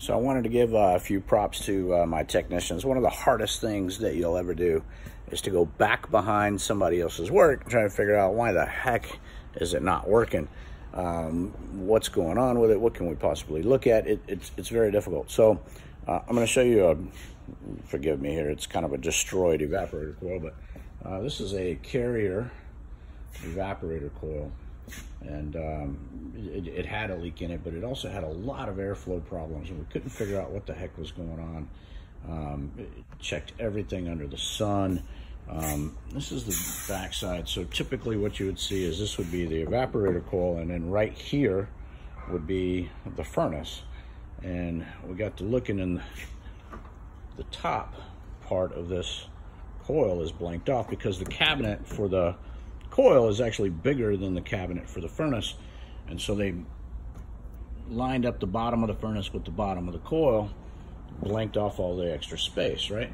So I wanted to give uh, a few props to uh, my technicians. One of the hardest things that you'll ever do is to go back behind somebody else's work and try to figure out why the heck is it not working? Um, what's going on with it? What can we possibly look at? It, it's, it's very difficult. So uh, I'm going to show you a, forgive me here, it's kind of a destroyed evaporator coil, but uh, this is a carrier evaporator coil and um, it, it, had a leak in it, but it also had a lot of airflow problems, and we couldn't figure out what the heck was going on. Um, checked everything under the sun. Um, this is the backside. So typically what you would see is this would be the evaporator coil, and then right here would be the furnace. And we got to looking in the top part of this coil is blanked off because the cabinet for the coil is actually bigger than the cabinet for the furnace. And so they lined up the bottom of the furnace with the bottom of the coil, blanked off all the extra space, right?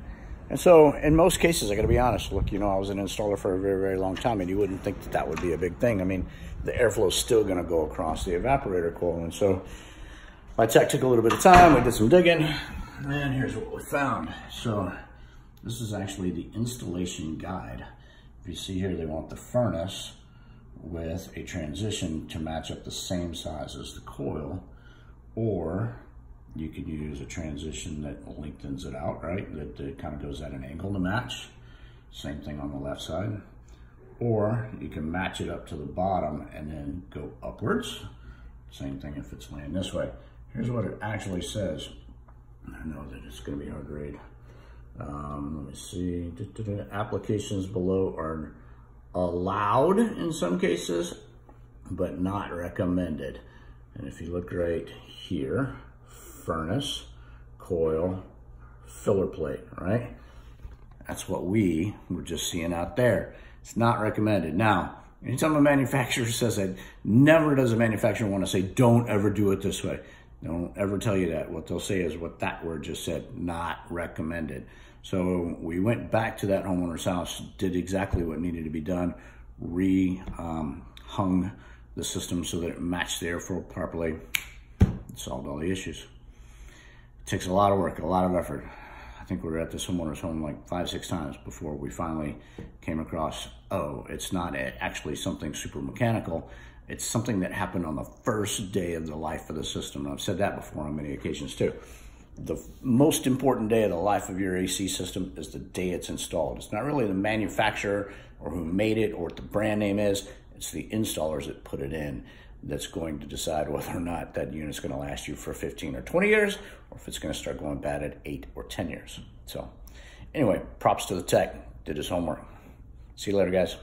And so in most cases, I gotta be honest, look, you know, I was an installer for a very, very long time and you wouldn't think that that would be a big thing. I mean, the airflow is still gonna go across the evaporator coil. And so my tech took a little bit of time, we did some digging, and here's what we found. So this is actually the installation guide. If you see here, they want the furnace with a transition to match up the same size as the coil, or you can use a transition that lengthens it out, right? That, that kind of goes at an angle to match. Same thing on the left side. Or you can match it up to the bottom and then go upwards. Same thing if it's laying this way. Here's what it actually says. I know that it's gonna be hard to read. Um, let me see. Applications below are allowed in some cases, but not recommended. And if you look right here, furnace, coil, filler plate, right? That's what we were just seeing out there. It's not recommended. Now, anytime a manufacturer says that, never does a manufacturer want to say, don't ever do it this way. Don't ever tell you that. What they'll say is what that word just said, not recommended. So we went back to that homeowner's house, did exactly what needed to be done, re-hung um, the system so that it matched the airflow properly, solved all the issues. It takes a lot of work, a lot of effort. I think we were at this homeowner's home like five, six times before we finally came across, oh, it's not actually something super mechanical. It's something that happened on the first day of the life of the system. And I've said that before on many occasions too. The most important day of the life of your AC system is the day it's installed. It's not really the manufacturer or who made it or what the brand name is. It's the installers that put it in that's going to decide whether or not that unit's going to last you for 15 or 20 years or if it's going to start going bad at 8 or 10 years. So anyway, props to the tech. Did his homework. See you later, guys.